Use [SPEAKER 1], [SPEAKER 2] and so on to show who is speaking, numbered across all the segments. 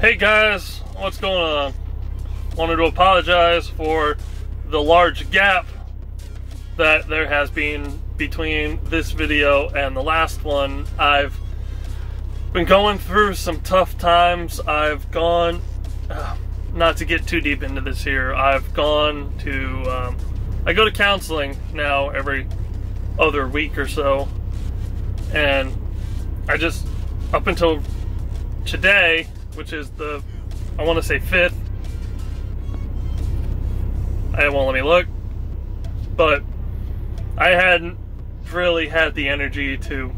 [SPEAKER 1] Hey guys, what's going on? Wanted to apologize for the large gap that there has been between this video and the last one. I've been going through some tough times. I've gone, not to get too deep into this here, I've gone to, um, I go to counseling now every other week or so. And I just, up until today, which is the, I want to say fifth. It won't let me look, but I hadn't really had the energy to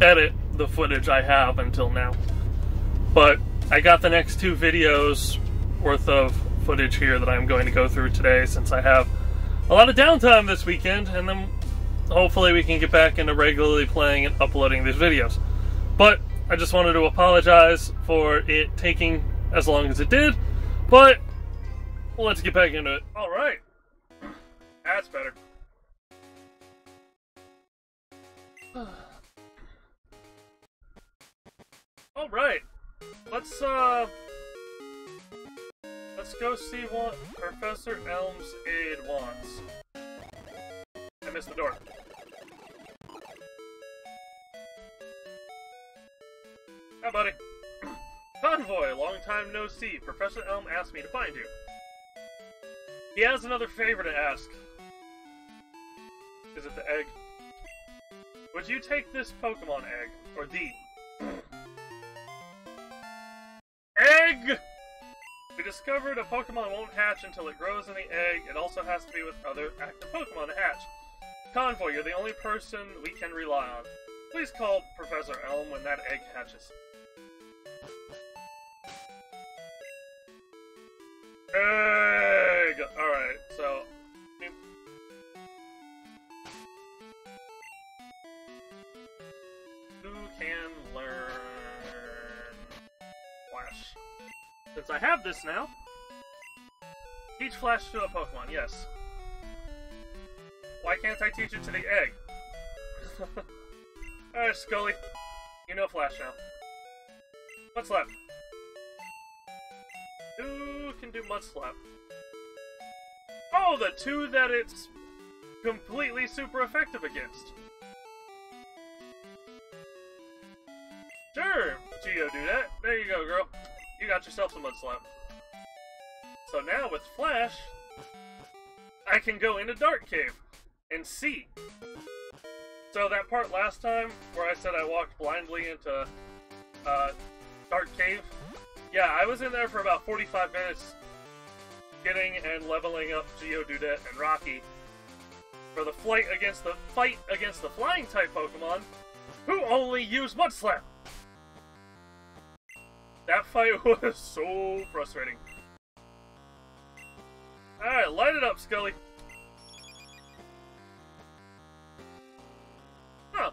[SPEAKER 1] edit the footage I have until now. But I got the next two videos worth of footage here that I'm going to go through today since I have a lot of downtime this weekend, and then hopefully we can get back into regularly playing and uploading these videos. But I just wanted to apologize for it taking as long as it did, but let's get back into it. All right, that's better. All right, let's uh, let's go see what Professor Elm's aide wants. I missed the door. Hi, buddy. Convoy, long time no see. Professor Elm asked me to find you. He has another favor to ask. Is it the egg? Would you take this Pokemon egg? Or the... egg! We discovered a Pokemon won't hatch until it grows in the egg. It also has to be with other active Pokemon to hatch. Convoy, you're the only person we can rely on. Please call Professor Elm when that egg hatches. Egg! Alright, so... Who can learn... Flash. Since I have this now... Teach Flash to a Pokemon, yes. Why can't I teach it to the egg? Alright, Scully. You know Flash now. What's left? Who can do Mud Slap? Oh, the two that it's completely super effective against. Sure, Geo do that. There you go, girl. You got yourself some Mud Slap. So now with Flash, I can go into Dark Cave and see. So that part last time where I said I walked blindly into uh, Dark Cave, yeah, I was in there for about 45 minutes getting and leveling up Geodude and Rocky for the fight against the fight against the flying type Pokemon who only use Mud Slap. That fight was so frustrating. Alright, light it up, Scully. Huh.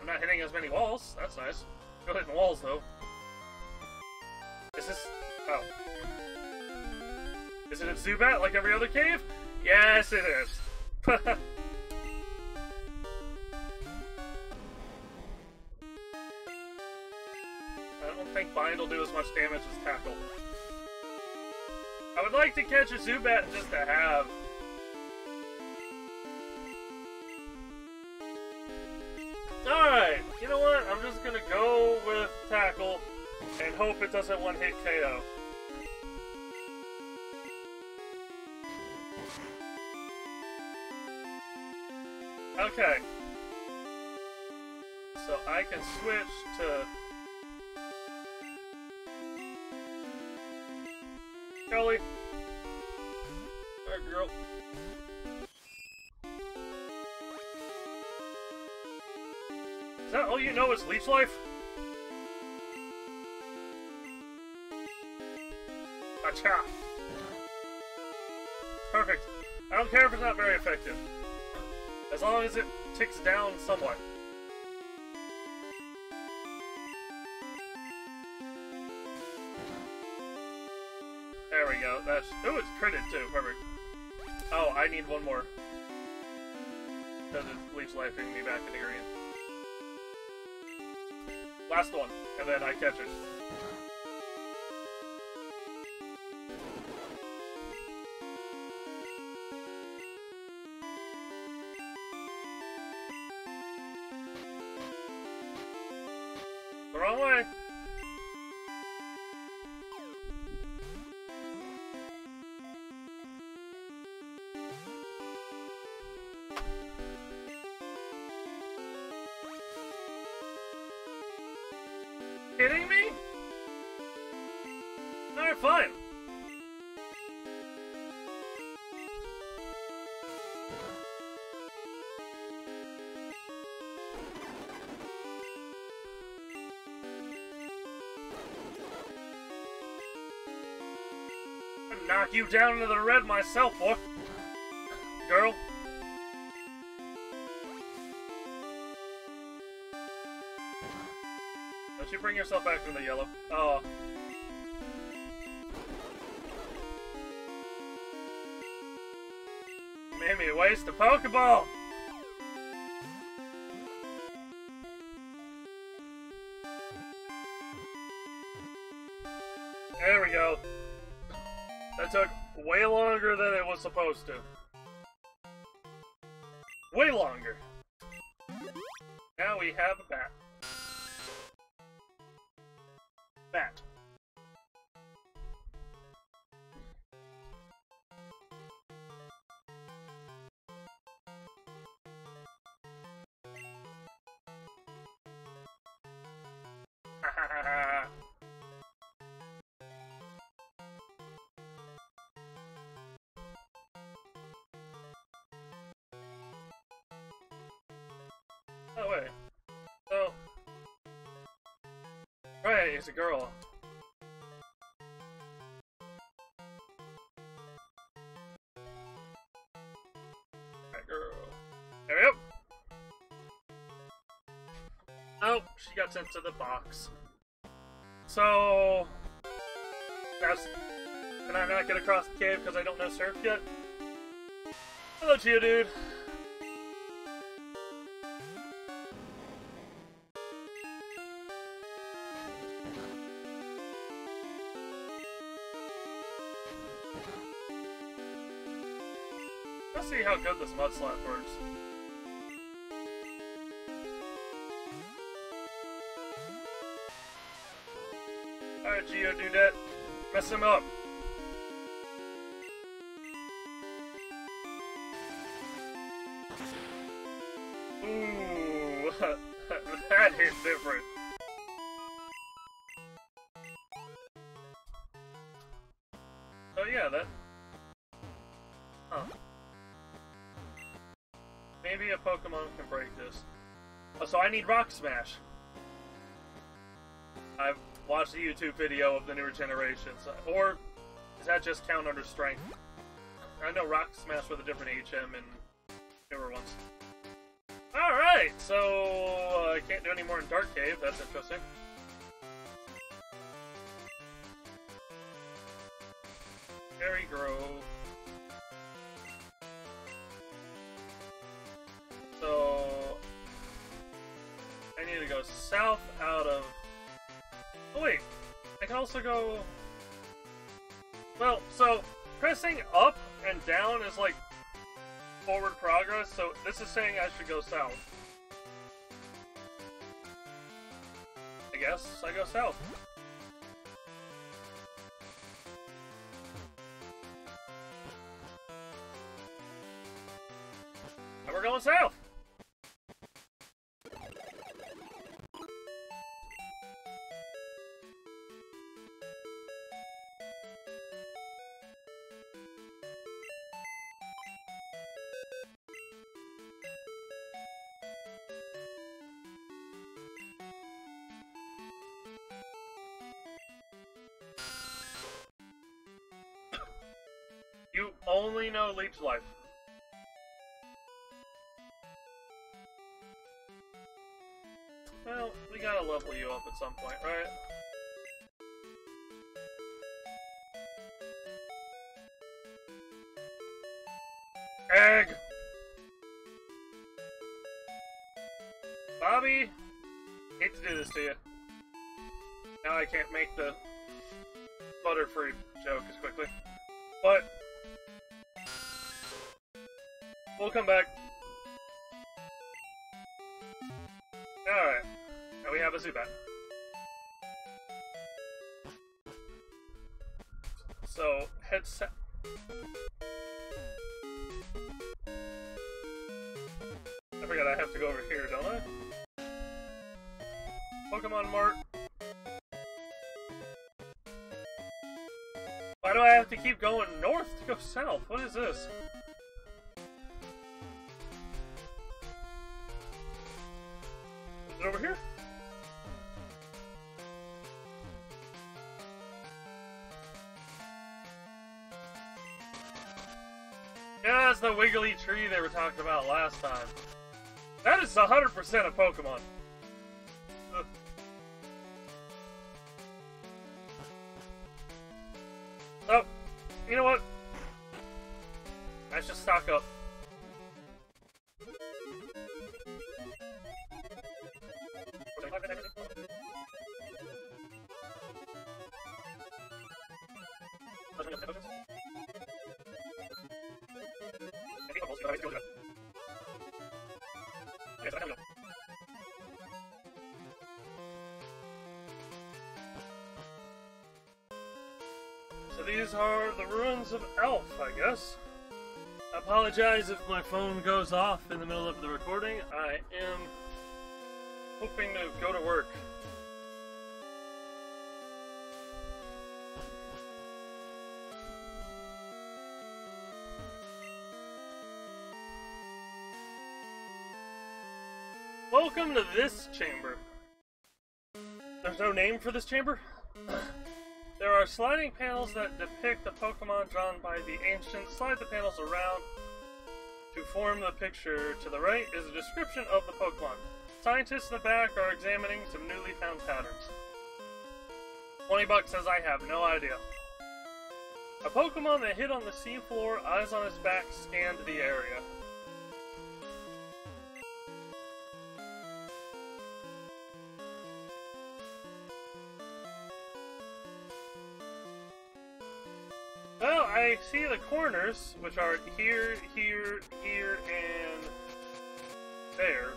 [SPEAKER 1] I'm not hitting as many walls. That's nice. Still hitting walls, though. Is this... Oh. Is it a Zubat like every other cave? Yes, it is. I don't think Bind will do as much damage as Tackle. I would like to catch a Zubat just to have. Alright, you know what? I'm just gonna go with Tackle and hope it doesn't one hit KO. Okay. So I can switch to Kelly. Alright, girl. Is that all you know is Leech Life? Perfect. I don't care if it's not very effective. As long as it ticks down somewhat. There we go. That's oh, it's critted too. Perfect. Oh, I need one more. Because it leaves life in me back in the green. Last one, and then I catch it. You down into the red myself, boy. Girl. Don't you bring yourself back from the yellow. Oh. Made me waste a Pokeball! Supposed to. Oh wait. So Right, it's a girl. That girl. There we go. Oh, she got sent to the box. So, that's. Can I not get across the cave because I don't know surf yet? Hello, Geodude. Let's good this mud slap works. Alright, Geodude, mess him up. Ooh, that hit different. Need Rock Smash. I've watched the YouTube video of the newer generations. Or does that just count under strength? I know Rock Smash with a different HM and newer ones. Alright, so uh, I can't do any more in Dark Cave. That's interesting. Also go. Well, so pressing up and down is like forward progress. So this is saying I should go south. I guess I go south. You only know Leech Life. Well, we gotta level you up at some point, right? Egg! Bobby! Hate to do this to you. Now I can't make the Butterfree joke as quickly. But come back. Alright. Now we have a Zubat. So headset I forgot I have to go over here, don't I? Pokemon Mart. Why do I have to keep going north to go south? What is this? Talking about last time. That is 100% a Pokemon. Ruins of Alph, I guess. I apologize if my phone goes off in the middle of the recording. I am hoping to go to work. Welcome to this chamber. There's no name for this chamber? Are sliding panels that depict the Pokemon drawn by the ancients. Slide the panels around to form the picture. To the right is a description of the Pokemon. Scientists in the back are examining some newly found patterns. 20 bucks says I have no idea. A Pokemon that hid on the seafloor, eyes on its back, scanned the area. See the corners, which are here, here, here, and there.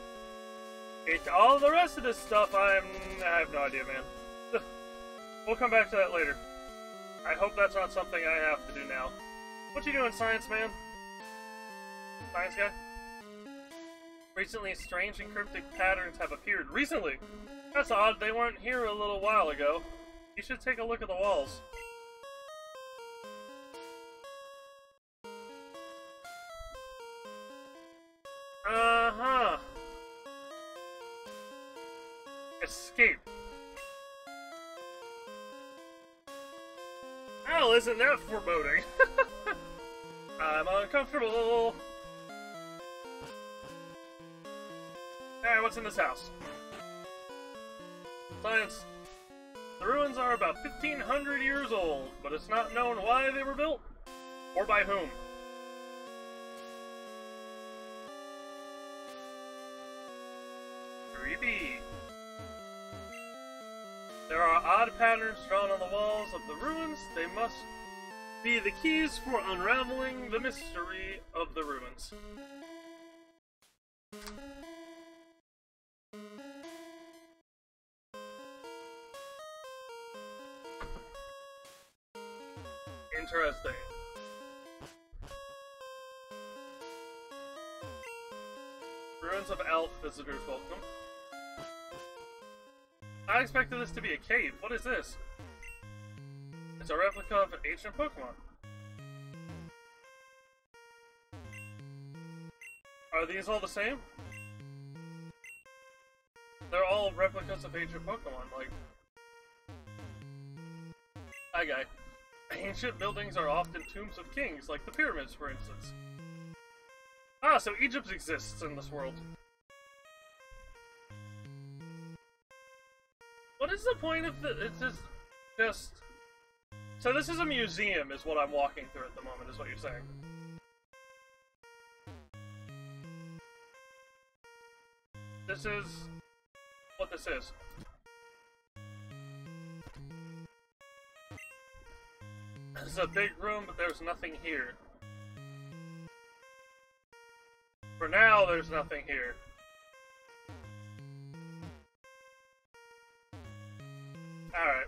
[SPEAKER 1] It's all the rest of this stuff. I'm, I have no idea, man. We'll come back to that later. I hope that's not something I have to do now. What you doing, science man? Science guy? Recently, strange and cryptic patterns have appeared. Recently? That's odd. They weren't here a little while ago. You should take a look at the walls. Isn't that foreboding? I'm uncomfortable. Alright, what's in this house? Science. The ruins are about 1500 years old, but it's not known why they were built or by whom. Patterns drawn on the walls of the ruins. They must be the keys for unraveling the mystery of the ruins. Interesting. Ruins of Alph visitors welcome. I expected this to be a cave. What is this? It's a replica of an ancient Pokemon. Are these all the same? They're all replicas of ancient Pokemon, like... Hi, guy. Ancient buildings are often tombs of kings, like the pyramids, for instance. Ah, so Egypt exists in this world. Is the point of the? It's just, just. So this is a museum, is what I'm walking through at the moment. Is what you're saying? This is what this is. This is a big room, but there's nothing here. For now, there's nothing here. Alright.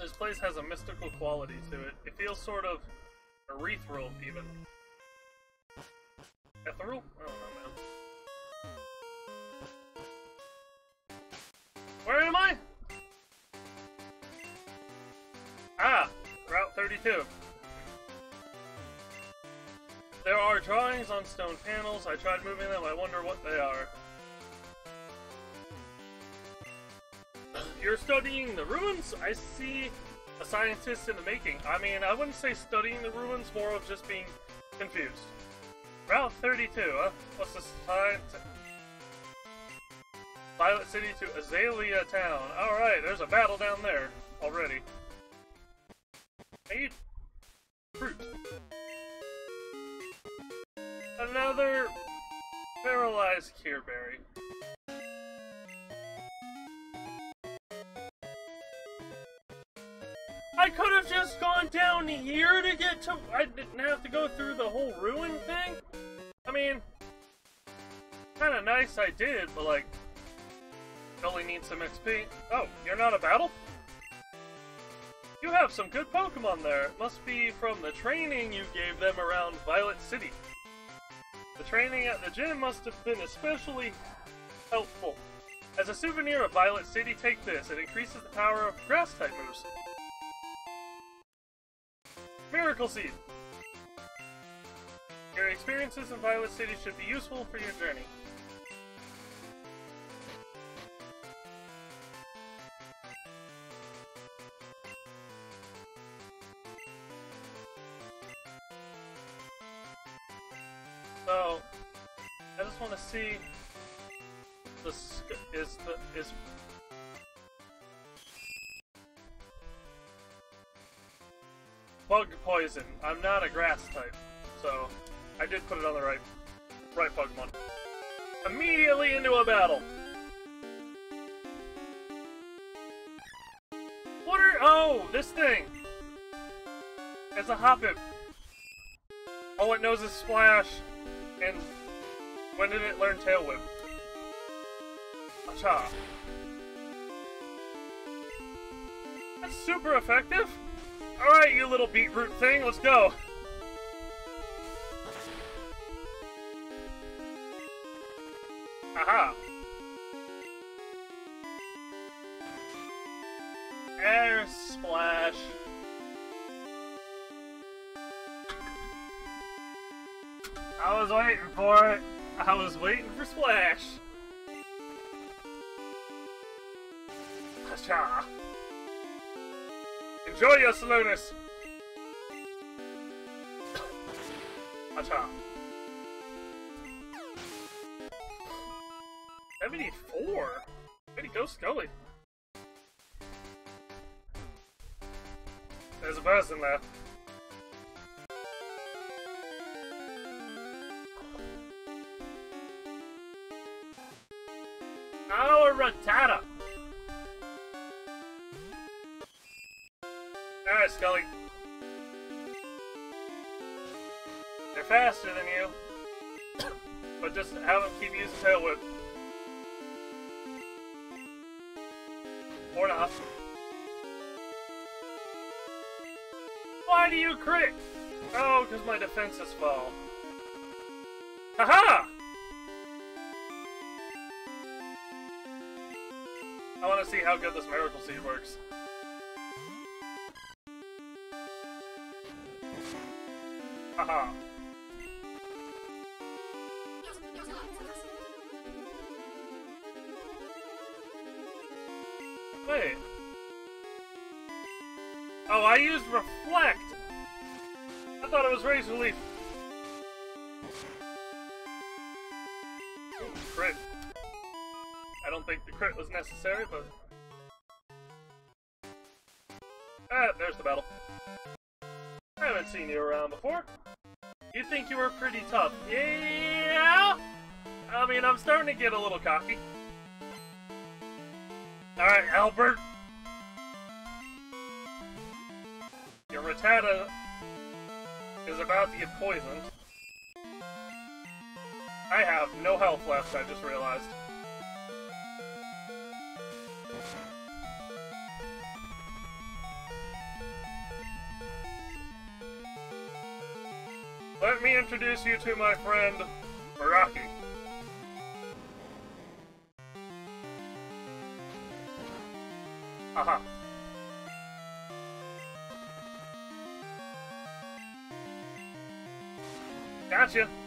[SPEAKER 1] This place has a mystical quality to it. It feels sort of ethereal, even. Ethereal? I don't know, man. Where am I? Ah, Route 32. There are drawings on stone panels. I tried moving them. I wonder what they are. You're studying the ruins? I see a scientist in the making. I mean, I wouldn't say studying the ruins, more of just being confused. Route 32, huh? What's the time? Violet City to Azalea Town. Alright, there's a battle down there already. Eight Another paralyzed Keerberry. I could have just gone down here to get to- I didn't have to go through the whole ruin thing? I mean, kinda nice I did, but like, only need some XP. Oh, you're not a battle? You have some good Pokemon there. Must be from the training you gave them around Violet City. Training at the gym must have been especially helpful. As a souvenir of Violet City, take this. It increases the power of grass-type moves. Miracle Seed! Your experiences in Violet City should be useful for your journey. Bug poison. I'm not a grass type, so I did put it on the right right Pokemon. Immediately into a battle. What are oh this thing? It's a Hoppip. All it knows Splash, and when did it learn Tail Whip? Acha. That's super effective! Alright, you little beetroot thing, let's go! Aha! Air Splash! I was waiting for it. I was waiting for Splash. Enjoy your slowness. Hacha. 74? Way to go, Scully. There's a person there. Do you crit? Oh, because my defenses fall. Haha! -ha! I want to see how good this Miracle Seed works. Haha. Wait. Oh, I used Reflect! I thought it was Razor Leaf. Ooh, crit. I don't think the crit was necessary, but... Ah, there's the battle. I haven't seen you around before. You think you were pretty tough. Yeah! I mean, I'm starting to get a little cocky. Alright, Albert. Your Rattata about to get poisoned. I have no health left, I just realized. Let me introduce you to my friend, Rocky. Haha. Gotcha.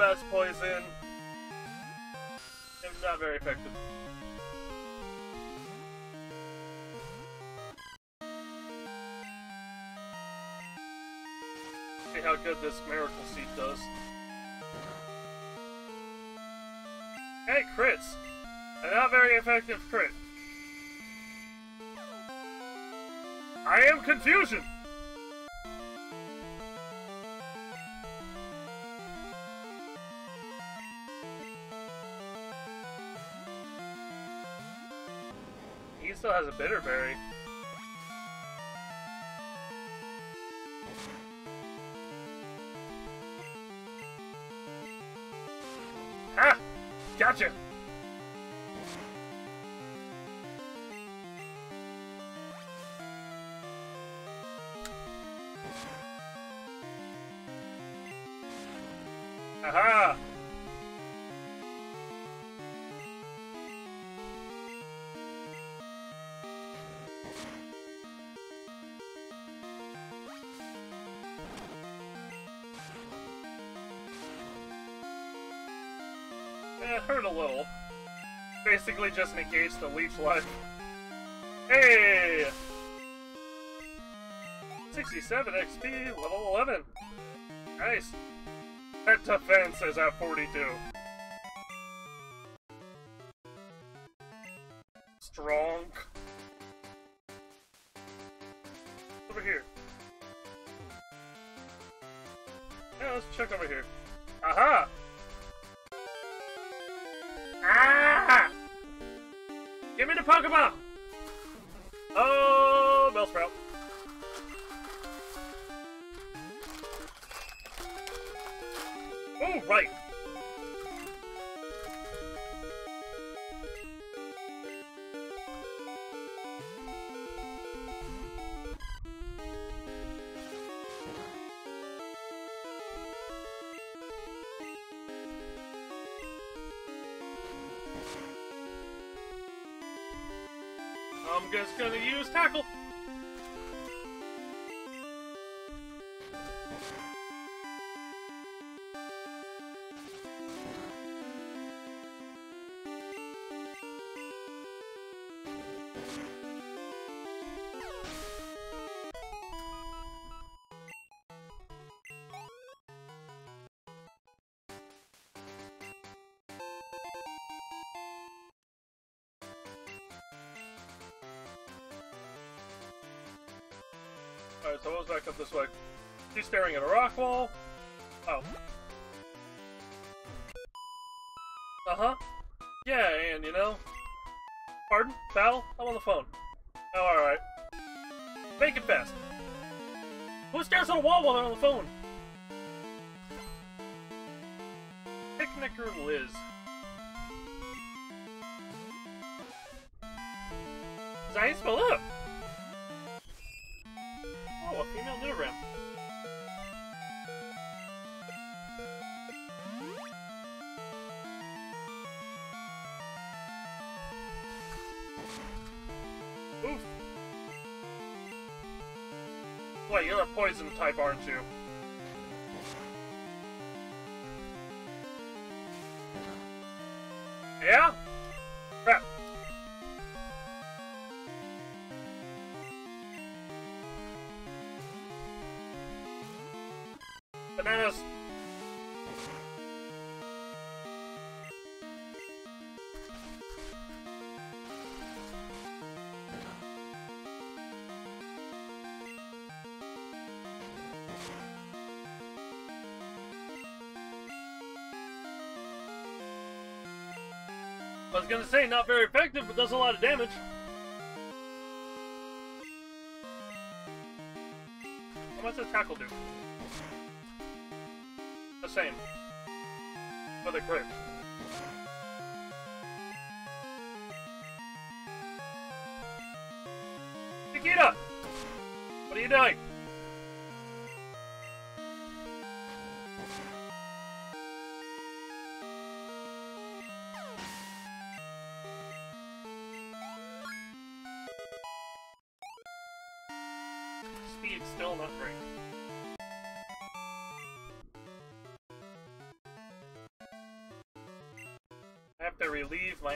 [SPEAKER 1] Zubat's poison. It's not very effective. See how good this miracle seed does. Hey, crits! A not very effective crit. I am confusion! Still has a bitter berry. Ah! Gotcha! Aha! It hurt a little. Basically just negates the leech life. Hey! 67 XP, level 11. Nice. Pet defense is at 42. Alright, so what was back up this way? He's staring at a rock wall. Oh. Uh-huh. Yeah, and you know... Pardon? Val? I'm on the phone. Oh, alright. Make it fast. Who stares at a wall while they're on the phone? Picnicker Liz. I ain't up. Poison type, aren't you? Gonna say, not very effective, but does a lot of damage. How much does tackle do? The same. For the crit. Nikita! What are you doing?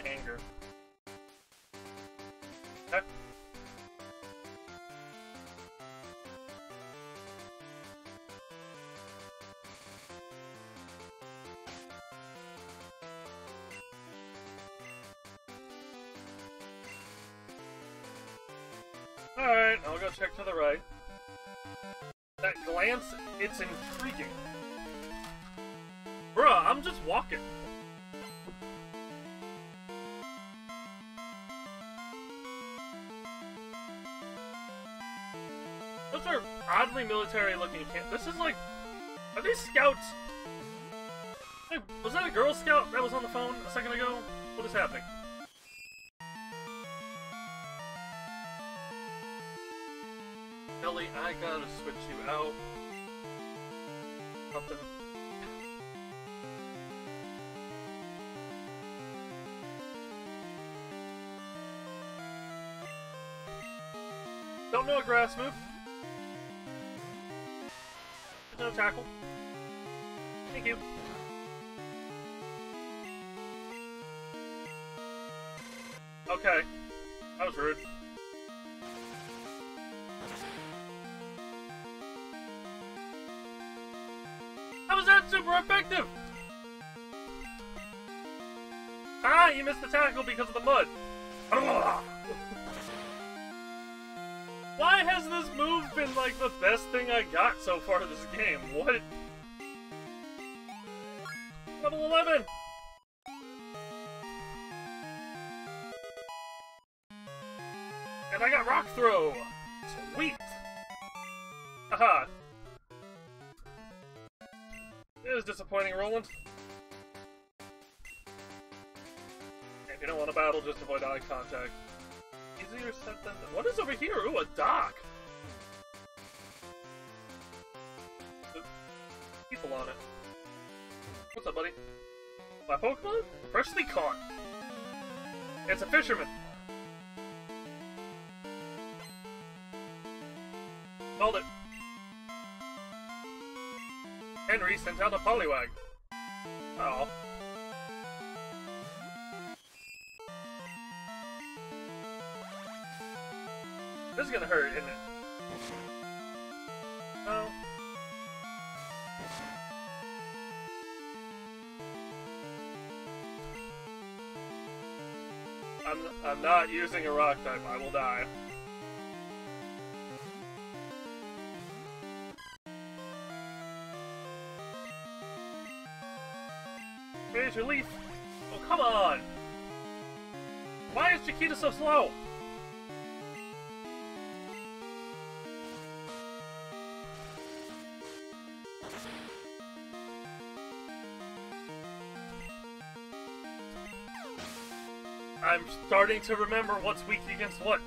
[SPEAKER 1] Anger. Alright, I'll go check to the right. That glance, it's intriguing. Bruh, I'm just walking. Military-looking camp. This is like... Are these scouts? Hey, was that a Girl Scout that was on the phone a second ago? What is happening? Ellie, I gotta switch you out. Something. Don't know a grass move. No tackle. Thank you. Okay. That was rude. How was that super effective? Ah, you missed the tackle because of the mud. Why has this move been like the best thing I got so far in this game? What? Level 11! And I got Rock Throw! Sweet! Haha. It was disappointing, Roland. If you don't want to battle, just avoid eye contact. What is over here? Ooh, a dock! People on it. What's up, buddy? My Pokemon? Freshly caught! It's a fisherman! Hold it! Henry sent out a Poliwag. This is gonna hurt, isn't it? No. I'm, I'm not using a rock type, I will die. Your leaf? Oh, come on! Why is Chiquita so slow? I'm starting to remember what's weak against what.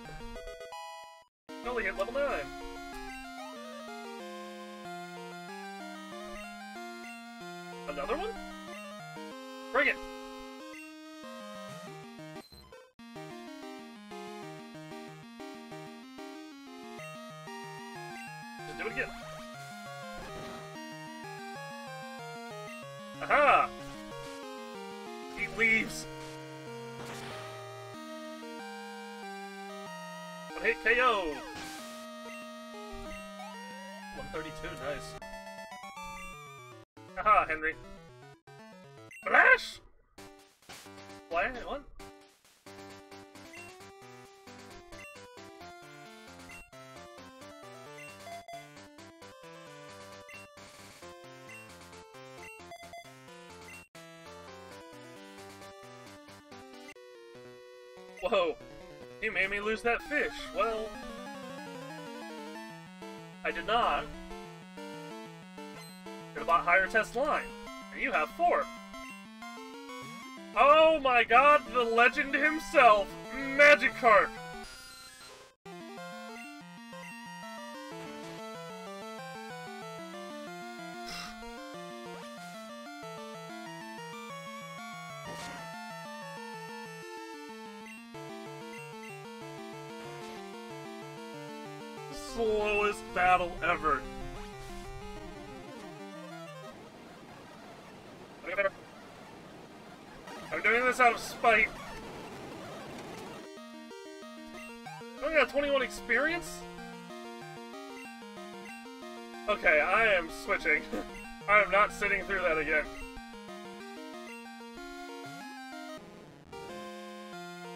[SPEAKER 1] Only hit level 9. Another one? He made me lose that fish. Well... I did not. Could have bought higher test line. And you have four. Oh my god, the legend himself, Magikarp! Doing this out of spite. I only got 21 experience? Okay, I am switching. I am not sitting through that again. I'm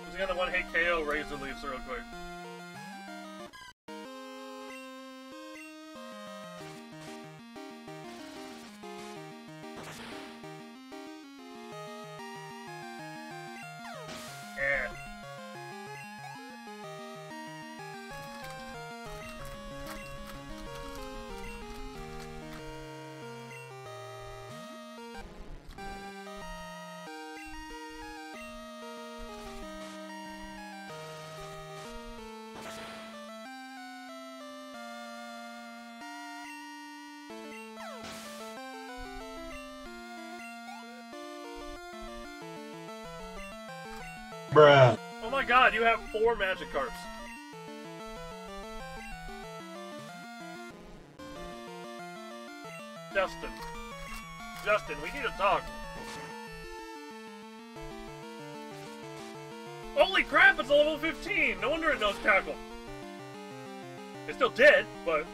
[SPEAKER 1] just gonna one hit KO Razor Leaves real quick. My god, you have four Magikarps. Justin. Justin, we need to talk. Holy crap, it's a level 15! No wonder it knows tackle. It's still dead, but...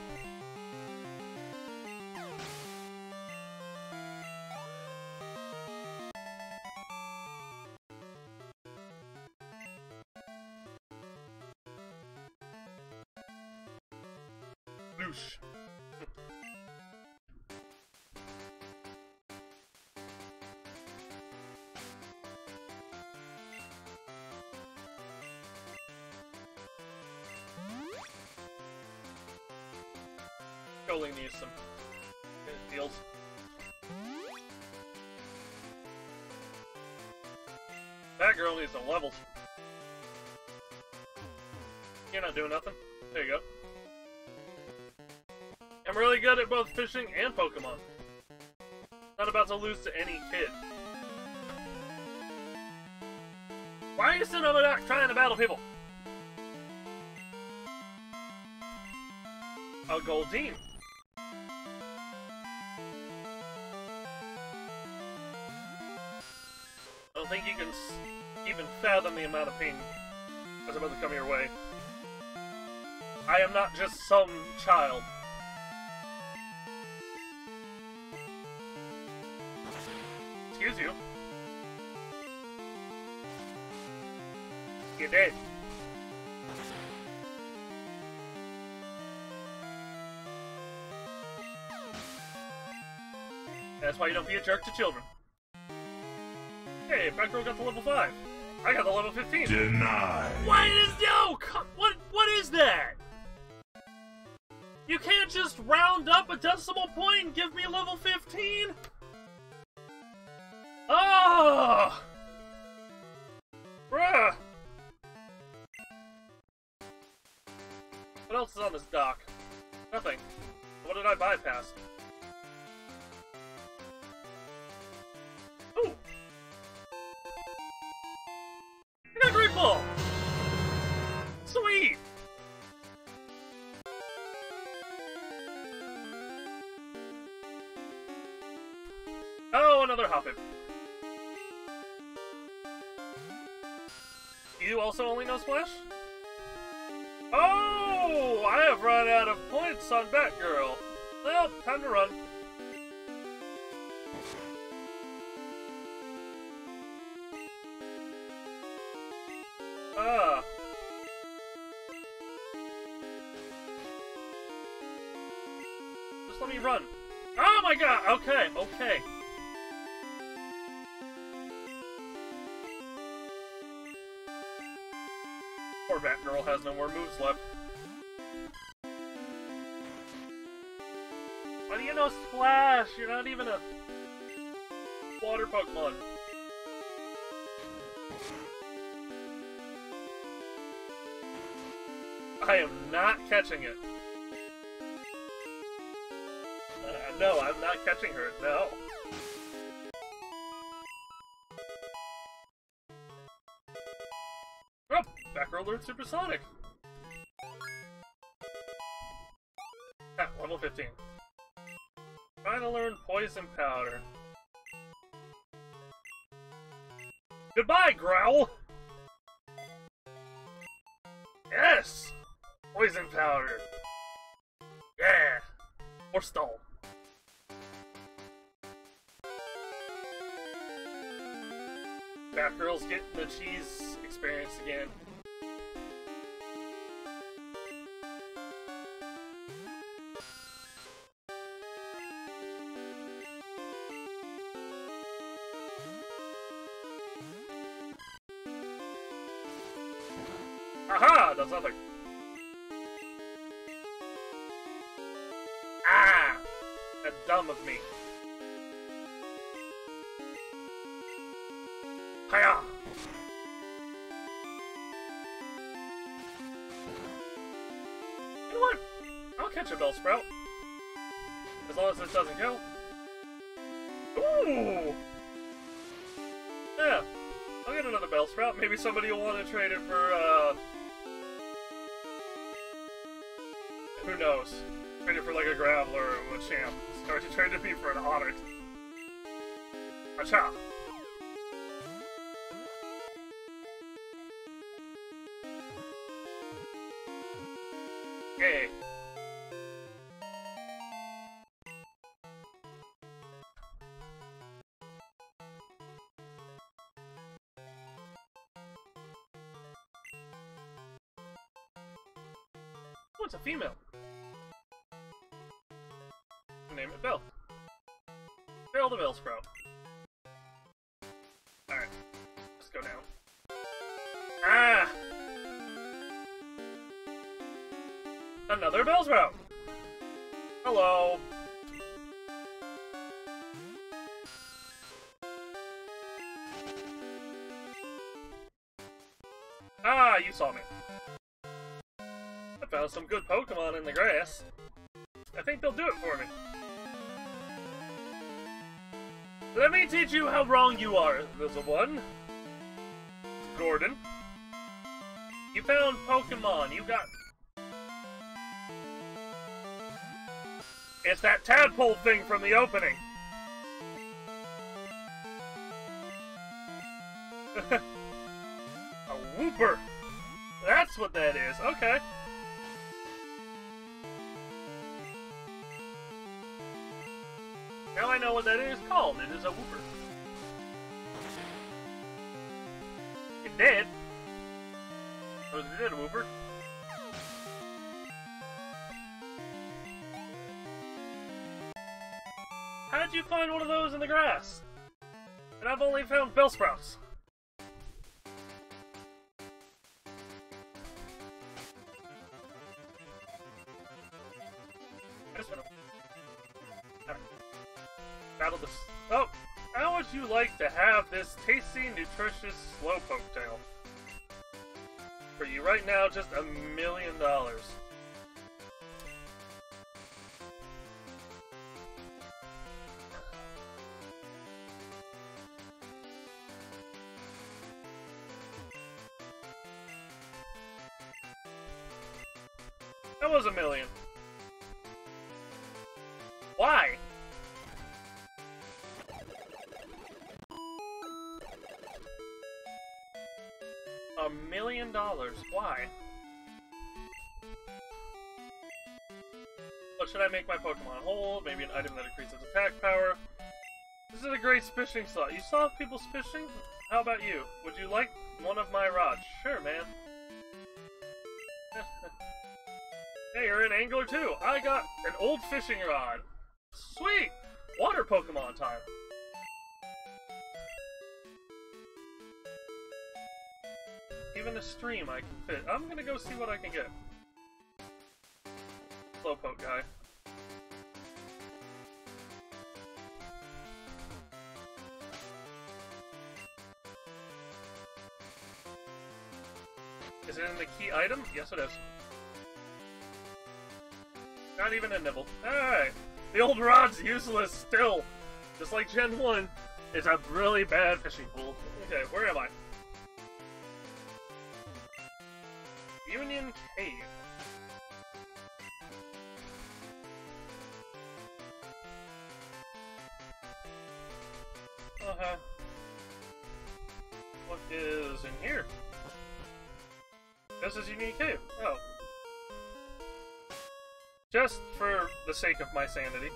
[SPEAKER 1] Needs some deals. That girl needs some levels. You're not doing nothing. There you go. I'm really good at both fishing and Pokemon. Not about to lose to any kid. Why are you sitting over there trying to battle people? A Goldeen. Don't think you can even fathom the amount of pain that's about to come your way. I am not just some child. Excuse you. You're dead. That's why you don't be a jerk to children. Batgirl got to level 5. I got the level 15.
[SPEAKER 2] Denied.
[SPEAKER 1] What is no? What what is that? You can't just round up a decimal point and give me level 15? Splash? Oh, I have run out of points on Batgirl. Well, time to run. Ah. Just let me run. Oh my god! Okay, okay. Has no more moves left. Why do you know Splash? You're not even a water Pokemon. I am not catching it. Uh, no, I'm not catching her. No. Supersonic. Level 15. Trying to learn Poison Powder. Goodbye, Growl! Yes! Poison Powder! Yeah! Or Stall. Batgirl's getting the cheese experience again. Bellsprout. Maybe somebody will want to trade it for, uh... Who knows? Trade it for like a Graveler or a Champ. Or to trade it for an Otter. Acha! Hey. Female. Teach you how wrong you are, little one. Gordon. You found Pokemon. You got... It's that tadpole thing from the opening. A Wooper. That's what that is. Okay. Now I know what that is called. It is a Wooper. It did. Oh, it did a Wooper. How did you find one of those in the grass? And I've only found Bellsprouts. Just this tasty, nutritious Slowpoke tail? For you right now, just a million dollars. My Pokemon hold? Maybe an item that increases attack power. This is a great fishing slot. You saw people fishing? How about you? Would you like one of my rods? Sure, man. hey, you're an angler too. I got an old fishing rod. Sweet! Water Pokemon time. Even a stream I can fit. I'm gonna go see what I can get. Slowpoke guy. Item? Yes, it is. Not even a nibble. Alright. The old rod's useless still. Just like Gen 1. It's a really bad fishing pool. Okay, where am I? Union Cave. This is unique too. Oh. Just for the sake of my sanity.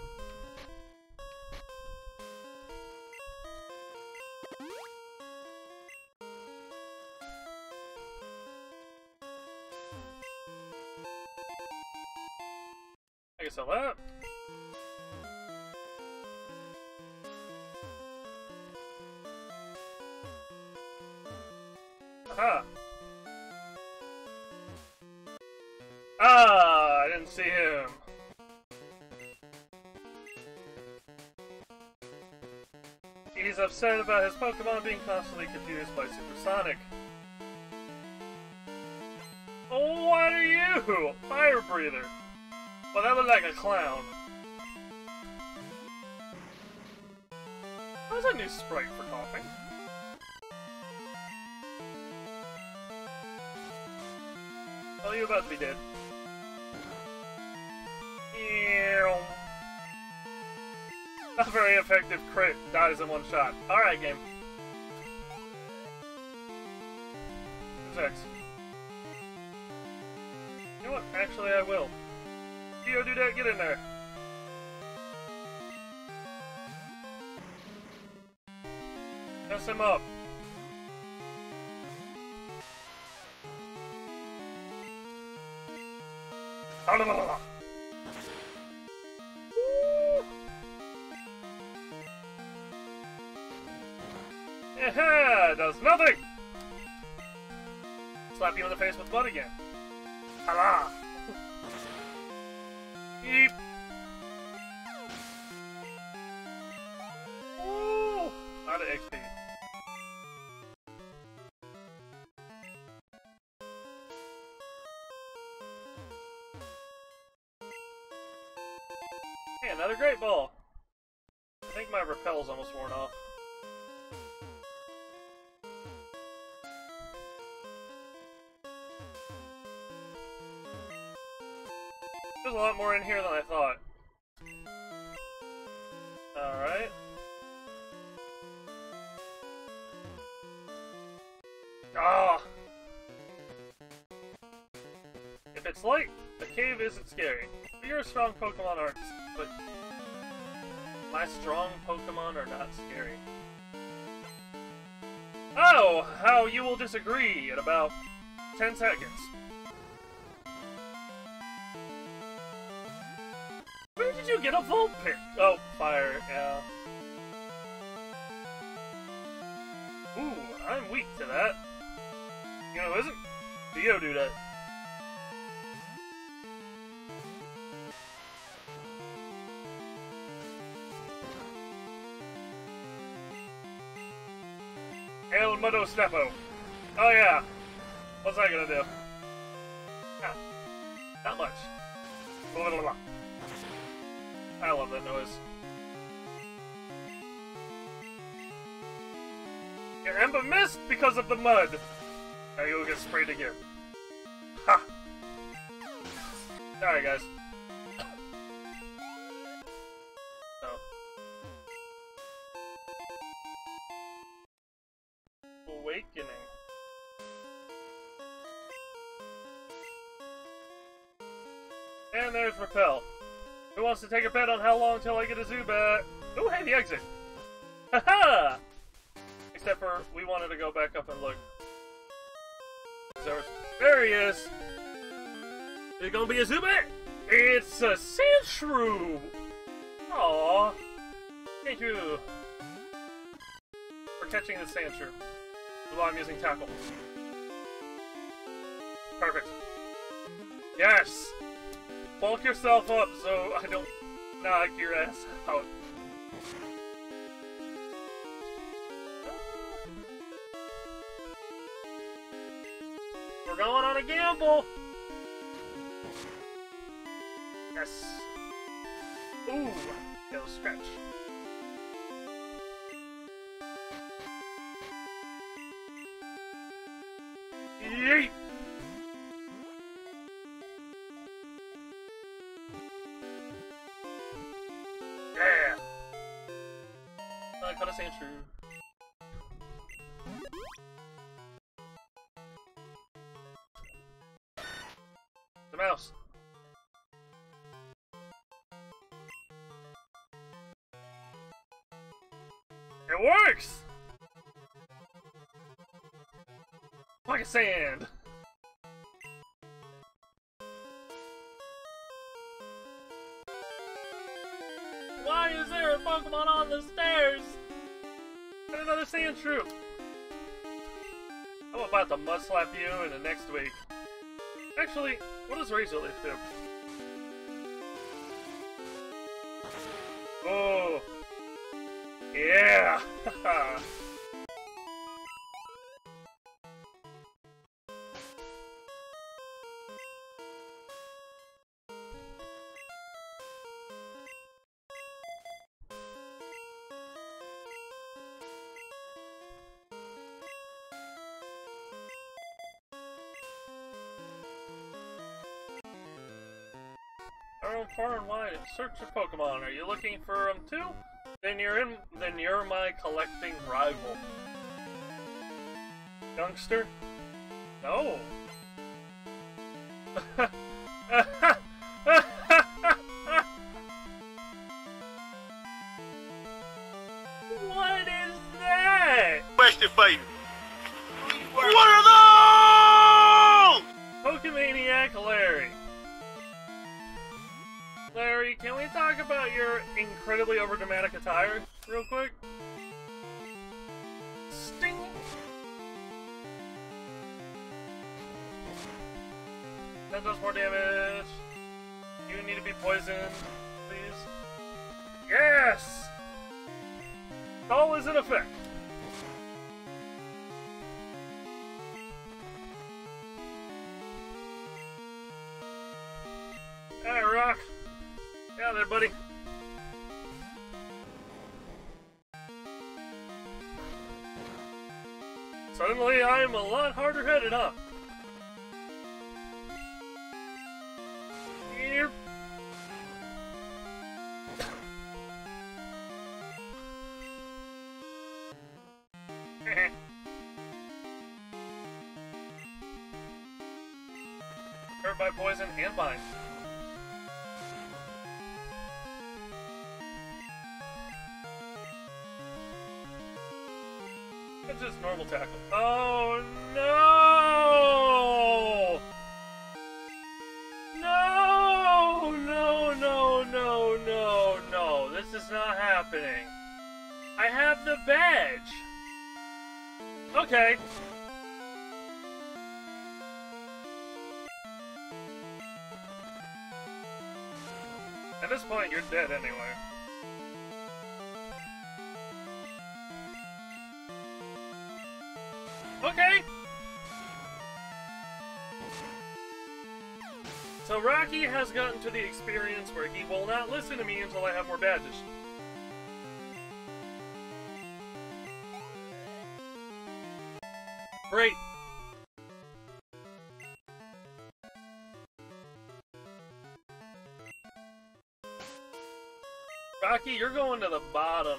[SPEAKER 1] About his Pokemon being constantly confused by Supersonic. Oh, what are you? A fire breather. Well, that looked like a clown. How's a new sprite for coughing? Oh, you're about to be dead. A very effective crit dies in one shot. Alright, game. Who's next? You know what? Actually, I will. Geodude, get in there. Mess him up. Nothing! Slap you in the face with mud again. Hala! Eep! A lot more in here than I thought. Alright. Ah! If it's light, the cave isn't scary. You're a strong Pokemon artist, but my strong Pokemon are not scary. Oh, how you will disagree in about 10 seconds. Oh, fire, yeah. Ooh, I'm weak to that. You know, isn't Dio do that? El Mudo Snappo. Oh yeah. What's that gonna do? Ah, not much. Blah, blah, blah. I love that noise. Your Ember missed because of the mud. Now you'll get sprayed again. Ha! Alright, guys. To take a bet on how long till I get a Zubat? Oh, hey, the exit! Haha! Except for, we wanted to go back up and look. There, he is! Is it gonna be a Zubat? It's a Sandshrew! Aww. Thank you for catching the Sandshrew. While I'm using Tackle. Perfect. Yes! Yourself up so I don't knock your ass out. We're going on a gamble! Yes. Ooh, it'll scratch. Yeet! Works! Like a sand! Why is there a Pokemon on the stairs? And another Sandshrew! I'm about to mud slap you in the next week. Actually, what does Razor Leaf do? Far and wide in search of Pokemon. Are you looking for them too? Then you're in. Then you're my collecting rival. Youngster? No. Yeah, there, buddy. Suddenly, I'm a lot harder headed, huh? Yep. Hurt by poison and bind. Normal tackle. Oh no! No! No, no, no, no, no. This is not happening. I have the badge. Okay. At this point, you're dead anyway. Okay? So Rocky has gotten to the experience where he will not listen to me until I have more badges. Great. Rocky, you're going to the bottom.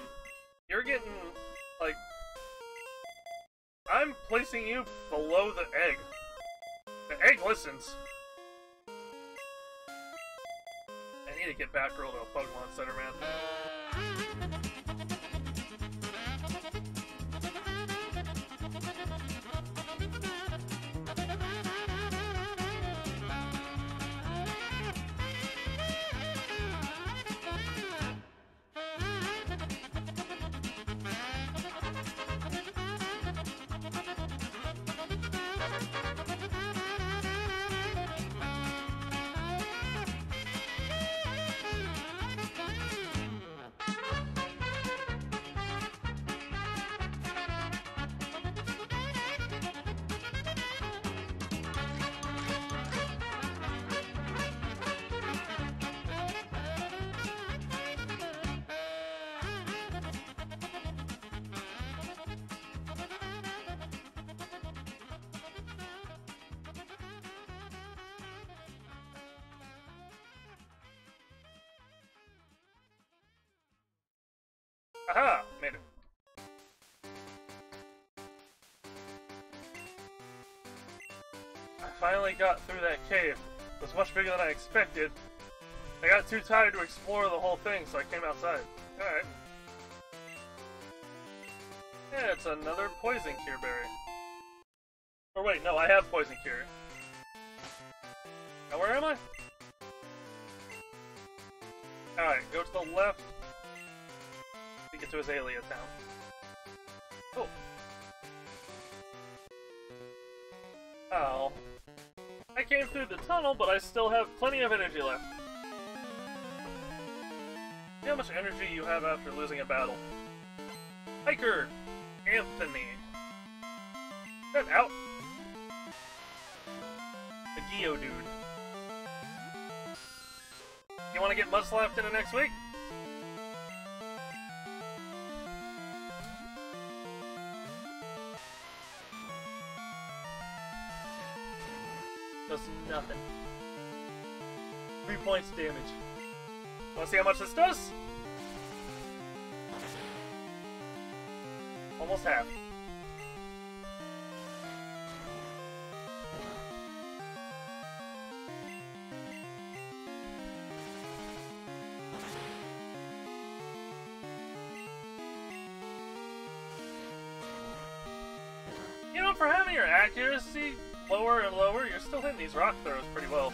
[SPEAKER 1] Listens. I need to get back to a Pokemon Center, man. Aha! Made it. I finally got through that cave. It was much bigger than I expected. I got too tired to explore the whole thing, so I came outside. Alright. Yeah, it's another poison cure berry. Or wait, no, I have poison cure. Now where am I? Alright, go to the left get to Azalea Town. Oh. Oh. I came through the tunnel, but I still have plenty of energy left. See how much energy you have after losing a battle. Hiker! Anthony. Get out! A Geodude. You wanna get Mudslapped in the next week? Nothing. Three points damage. Wanna see how much this does? Almost half. You know, for having your accuracy lower and lower, you're still hitting these rock throws pretty well.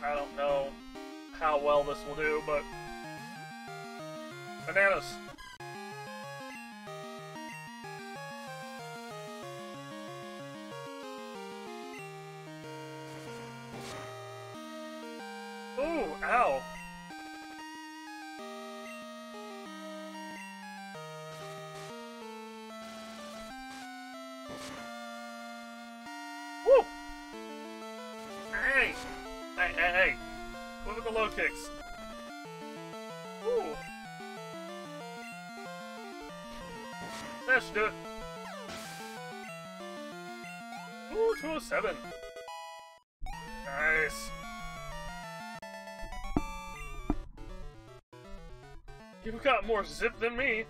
[SPEAKER 1] I don't know how well this will do, but ow. Woo! Hey! Hey, hey, hey! What with the low kicks? Ooh! That should do it. Ooh, 207. Nice. You've got more zip than me.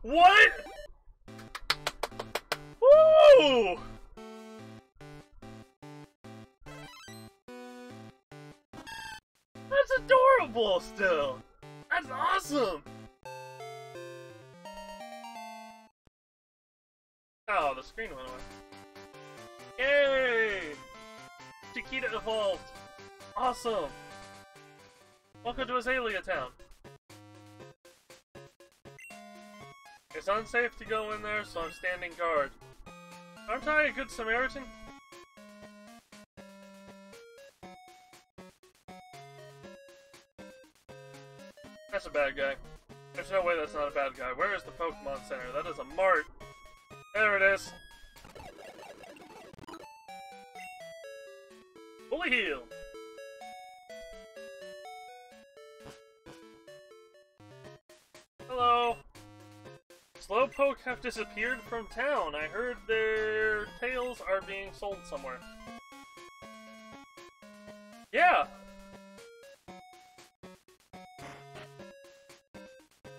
[SPEAKER 1] What? Woo! That's adorable still. That's awesome. Oh, the screen went away. Yay! Chiquita evolved. Awesome. Welcome to Azalea Town. It's unsafe to go in there, so I'm standing guard. Aren't I a good Samaritan? That's a bad guy. There's no way that's not a bad guy. Where is the Pokemon Center? That is a mart. There it is. Fully healed. Have disappeared from town. I heard their tails are being sold somewhere. Yeah.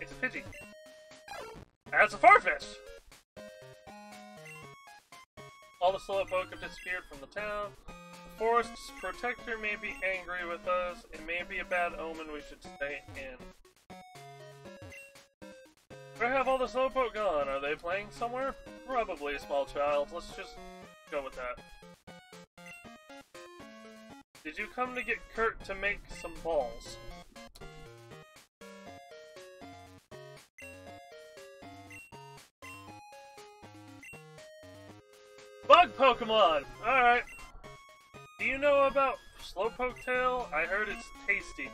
[SPEAKER 1] It's a Pidgey. That's a Farfetch! All the Slowpoke have disappeared from the town. The forest's protector may be angry with us. It may be a bad omen we should stay in. Where have all the Slowpoke gone? Are they playing somewhere? Probably a small child. Let's just go with that. Did you come to get Kurt to make some balls? Bug Pokemon! Alright. Do you know about Slowpoke Tail? I heard it's tasty.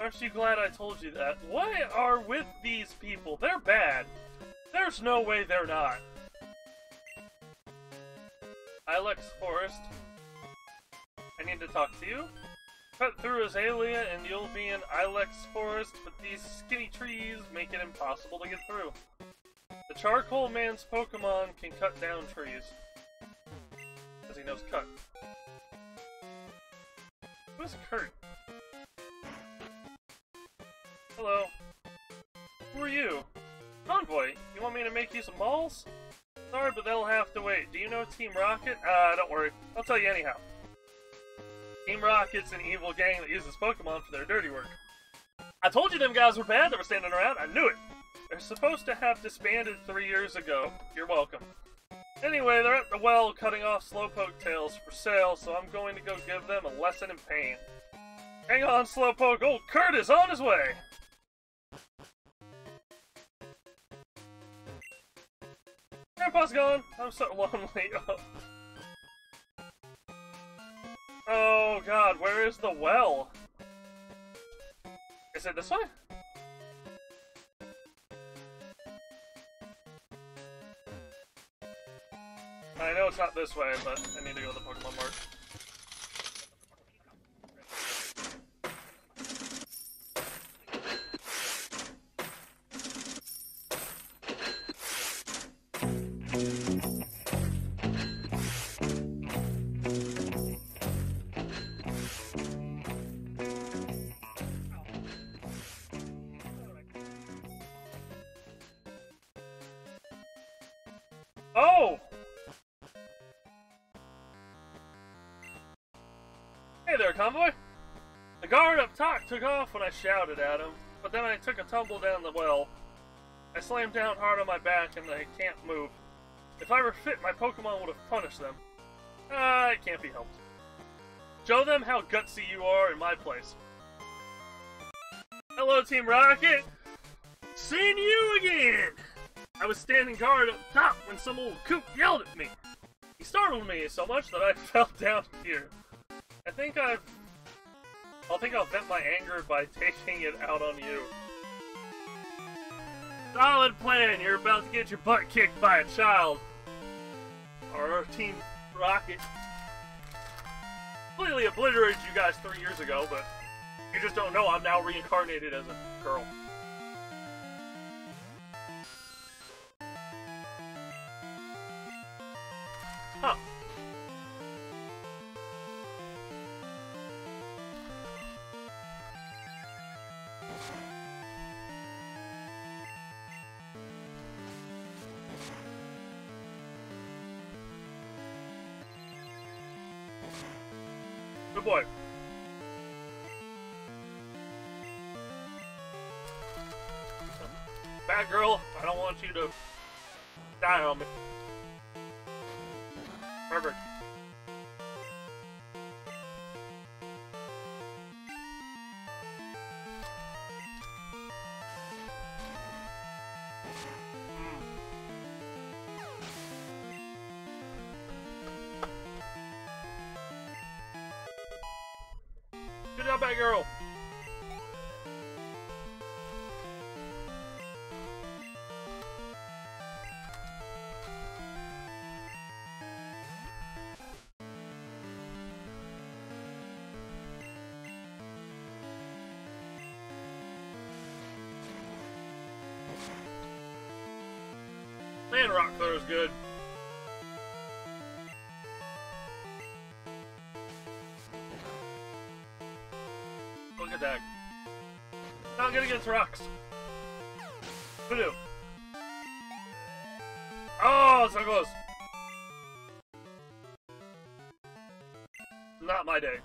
[SPEAKER 1] Aren't you glad I told you that? What are with these people? They're bad. There's no way they're not. Ilex Forest. I need to talk to you. Cut through Azalea and you'll be in Ilex Forest, but these skinny trees make it impossible to get through. The Charcoal Man's Pokemon can cut down trees. Because he knows cut. Who's Kurt? Hello. Who are you? Convoy, you want me to make you some balls? Sorry, but they'll have to wait. Do you know Team Rocket? Uh, don't worry. I'll tell you anyhow. Team Rocket's an evil gang that uses Pokemon for their dirty work. I told you them guys were bad that were standing around. I knew it. They're supposed to have disbanded three years ago. You're welcome. Anyway, they're at the well cutting off Slowpoke tails for sale, so I'm going to go give them a lesson in pain. Hang on, Slowpoke. Old Kurt is on his way. Grandpa's gone. I'm so lonely. oh god, where is the well? Is it this way? I know it's not this way, but I need to go to the Pokemon Mart. I shouted at him, but then I took a tumble down the well. I slammed down hard on my back and I can't move. If I were fit, my Pokemon would have punished them. Ah, it can't be helped. Show them how gutsy you are in my place. Hello, Team Rocket! Seeing you again! I was standing guard up top when some old coot yelled at me. He startled me so much that I fell down here. I think I've... I'll think I'll vent my anger by taking it out on you. Solid plan, you're about to get your butt kicked by a child. Our Team Rocket completely obliterated you guys three years ago, but you just don't know I'm now reincarnated as a girl. Batgirl, I don't want you to die on me. Perfect. Man, rock is good. Look at that. Not good against rocks. Voodoo. Oh, so close. Not my day.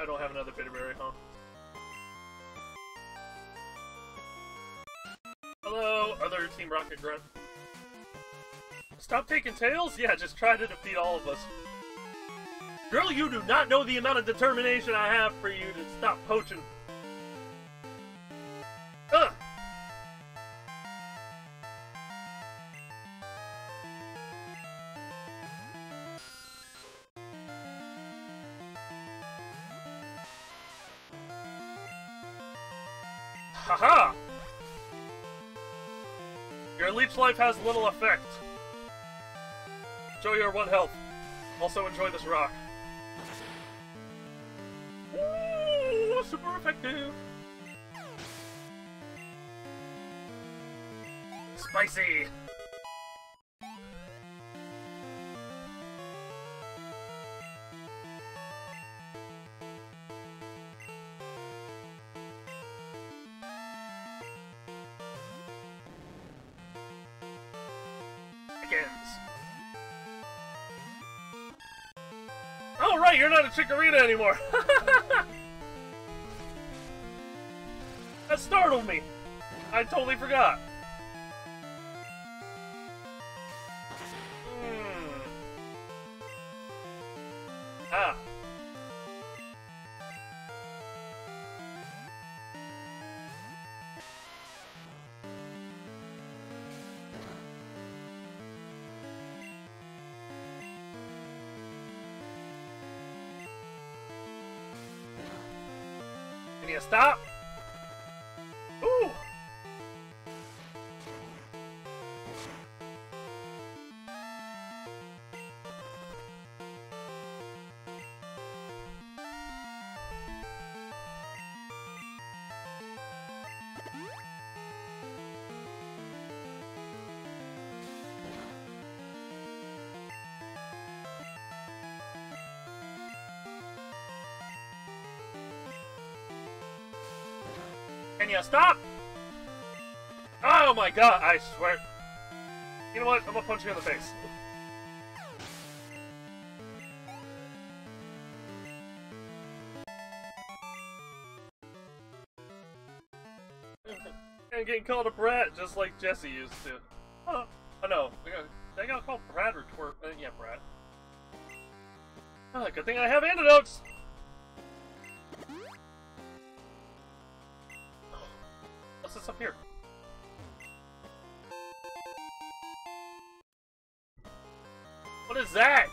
[SPEAKER 1] I don't have another Bitterberry, huh? Hello, other Team Rocket grunt. Stop taking tails? Yeah, just try to defeat all of us. Girl, you do not know the amount of determination I have for you to stop poaching. Life has little effect. Enjoy your one health. Also enjoy this rock. Ooh, super effective! Spicy! You're not a Chikorita anymore! that startled me! I totally forgot. Can you Can stop? Oh my god, I swear. You know what? I'm gonna punch you in the face. and getting called a brat just like Jessie used to. Oh, oh no. I got, called Brad or Twerp. Uh, yeah, Brad. Oh, good thing I have antidotes! What's this up here? What is that?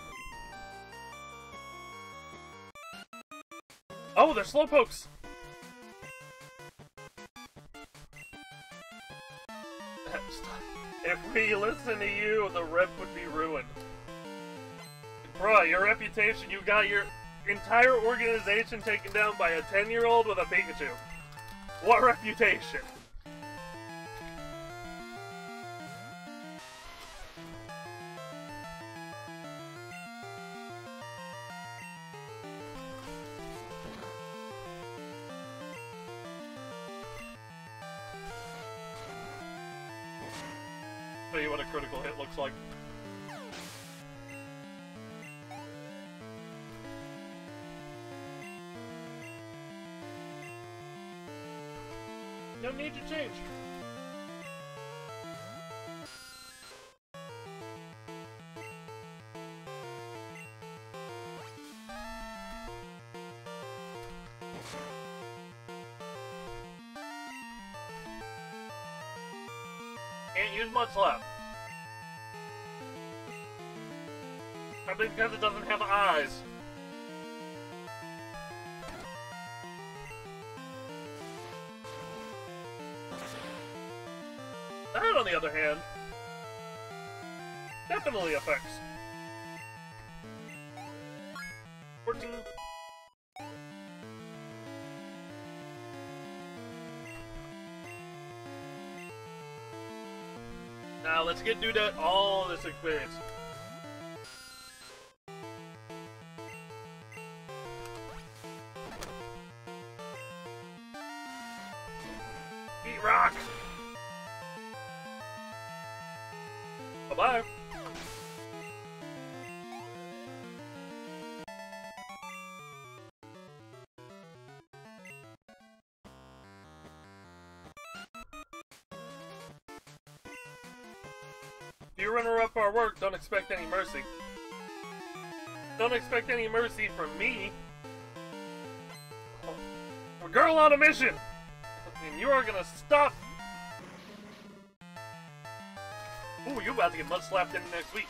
[SPEAKER 1] Oh, they're slowpokes! if we listen to you, the rep would be ruined. Bruh, your reputation, you got your entire organization taken down by a 10-year-old with a Pikachu. What reputation? Need to change. Can't use Mudslap. Probably because it doesn't have eyes. The other hand, definitely affects. 14. Now let's get Dudet all this experience. Eat rock! Bye-bye. If you runner up our work, don't expect any mercy. Don't expect any mercy from me. A girl on a mission! And you are gonna stop. Ooh, you about to get mud slapped in next week.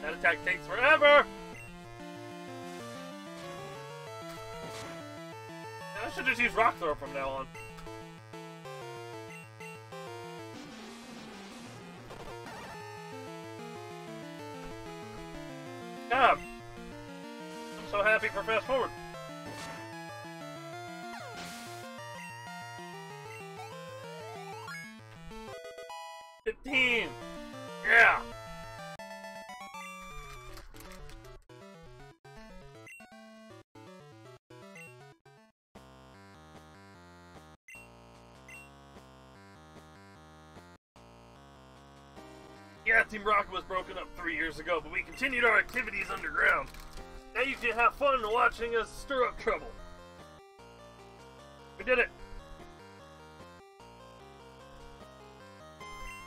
[SPEAKER 1] That attack takes forever! Just use Rock Throw from now on. Team Rocket was broken up three years ago, but we continued our activities underground. Now you can have fun watching us stir up trouble. We did it!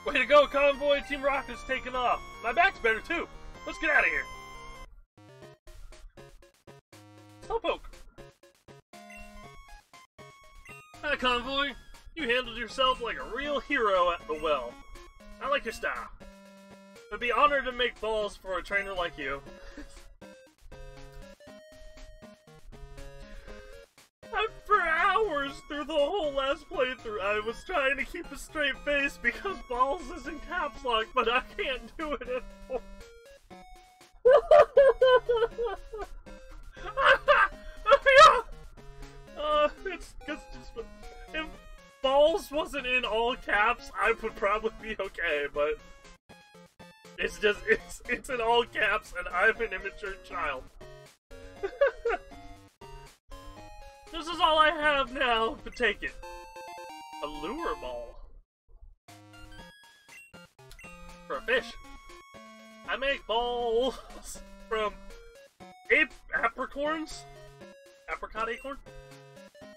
[SPEAKER 1] Way to go, convoy! Team Rocket's taken off. My back's better too. Let's get out of here. Slowpoke. Hi, convoy. You handled yourself like a real hero at the well. I like your style. I'd be honored to make balls for a trainer like you. For hours through the whole last playthrough, I was trying to keep a straight face because balls is in caps lock, but I can't do it anymore. uh, it's just, if balls wasn't in all caps, I would probably be okay, but it's just it's it's in all caps, and I'm an immature child. this is all I have now, but take it. A lure ball. For a fish. I make balls from ape apricorns. Apricot acorn?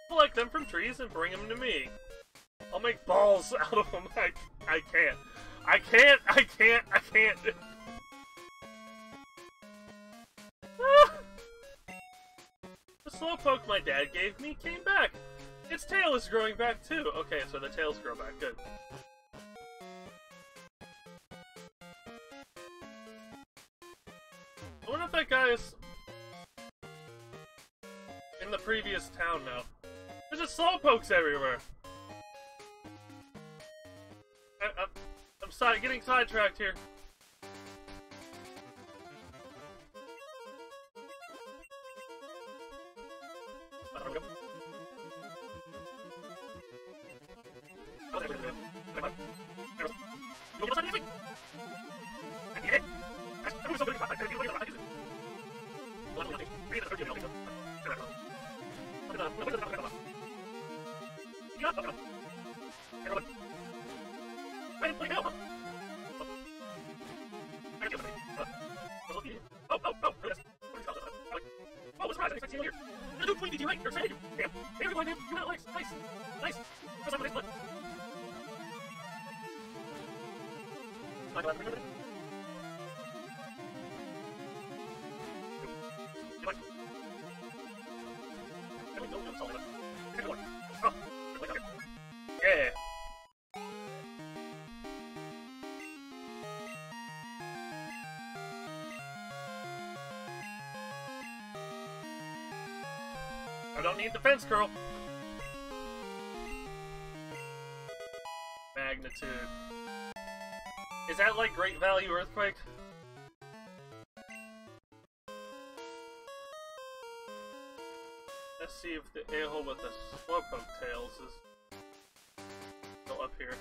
[SPEAKER 1] Collect them from trees and bring them to me. I'll make balls out of them. I, I can't. I can't, I can't, I can't. Ah! the slowpoke my dad gave me came back. Its tail is growing back too. Okay, so the tails grow back. Good. I wonder if that guy is in the previous town now. There's just slowpokes everywhere. Side getting sidetracked here. Need defense curl. Magnitude. Is that like Great Value Earthquake? Let's see if the a-hole with the slowpoke tails is still up here.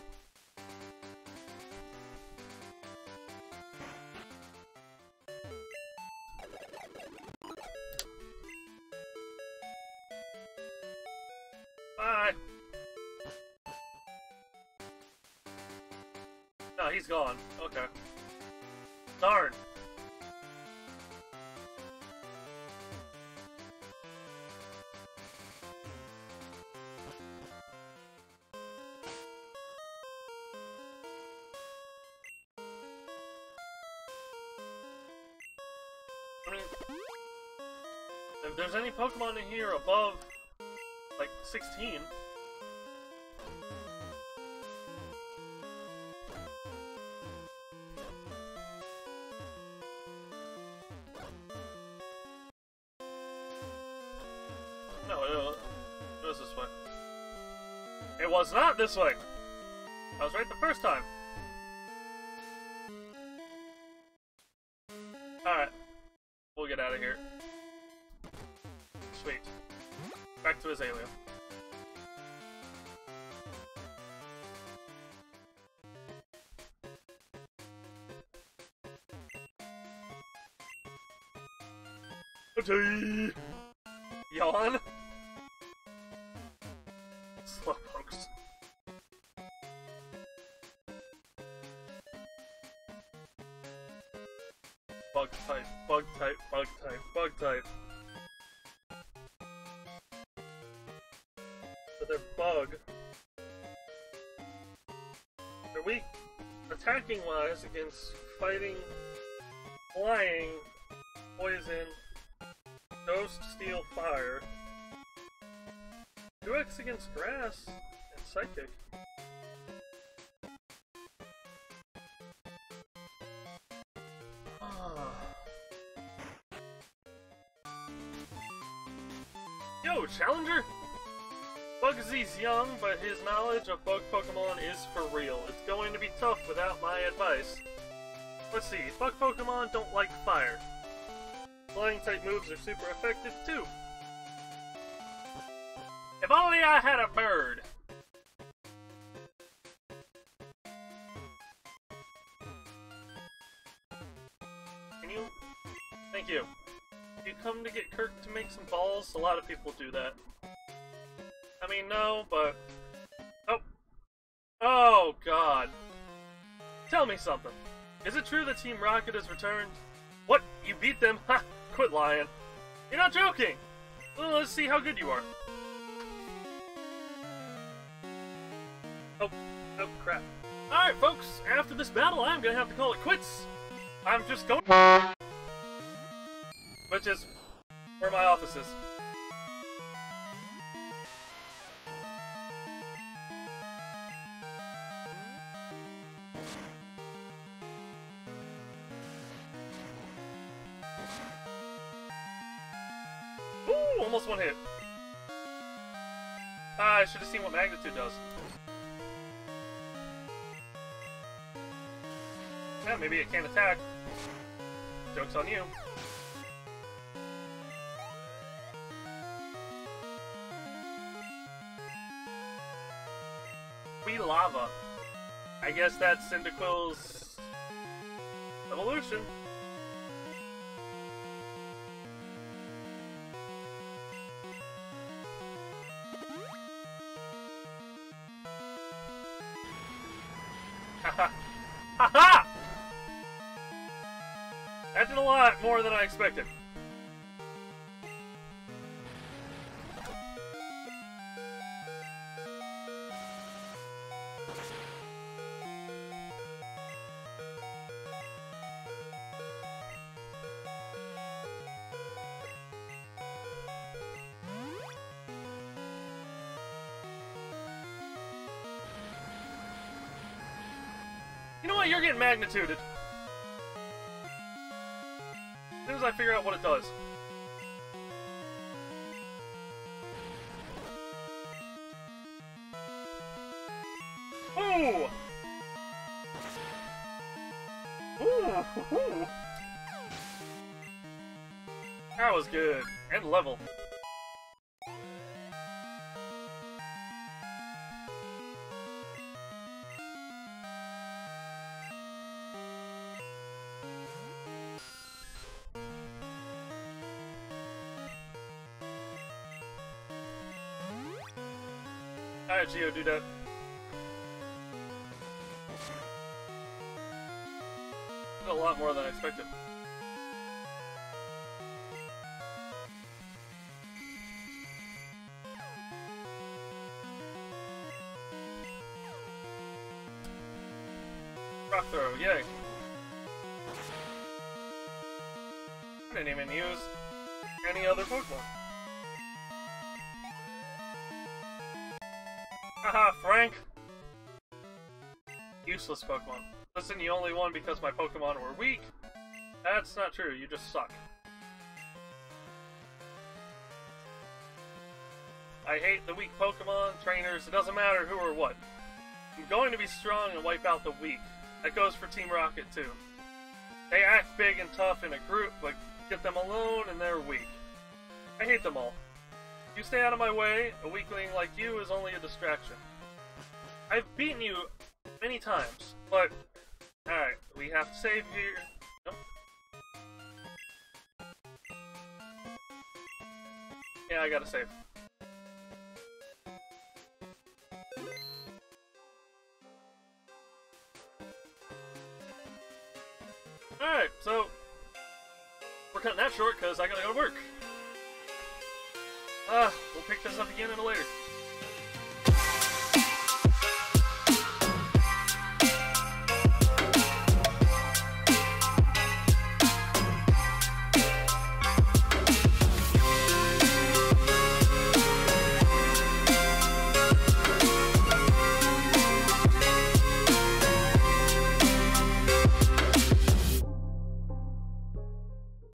[SPEAKER 1] Gone. Okay. Darn. I mean, if there's any Pokemon in here above, like, 16, this way! I was right the first time. Alright. We'll get out of here. Sweet. Back to Azalea. Okay. Against fighting, flying, poison, ghost, steel, fire. 2x against grass and psychic. Ah. Yo, Challenger! Bugsy's young, but his knowledge of bug Pokemon is for real. It's going to be tough without my advice. Let's see, bug Pokemon don't like fire. Flying type moves are super effective too. If only I had a bird! Can you? Thank you. You come to get Kurt to make some balls? A lot of people do that. I mean, no, but... Oh. Oh, God. Tell me something. Is it true that Team Rocket has returned? What? You beat them? Ha! Quit lying. You're not joking! Well, let's see how good you are. Oh, oh crap. Alright, folks, after this battle, I'm gonna have to call it quits. I'm just going. Which is where my office is. One hit. Ah, I should have seen what magnitude does. Yeah, maybe it can't attack. Joke's on you. Quilava. I guess that's Cyndaquil's evolution. more than I expected. You know what? You're getting magnituded. I figure out what it does. Ooh! Ooh! That was good. And level. Geo, do that. A lot more than I expected. Rock throw, yay! I didn't even use any other Pokemon. Useless Pokemon. Listen, you only won because my Pokemon were weak? That's not true, you just suck. I hate the weak Pokemon, trainers, it doesn't matter who or what. I'm going to be strong and wipe out the weak. That goes for Team Rocket too. They act big and tough in a group, but get them alone and they're weak. I hate them all. You stay out of my way, a weakling like you is only a distraction. I've beaten you many times, but... Alright, we have to save here. Nope. Yeah, I gotta save. Alright, so... We're cutting that short because I gotta go to work.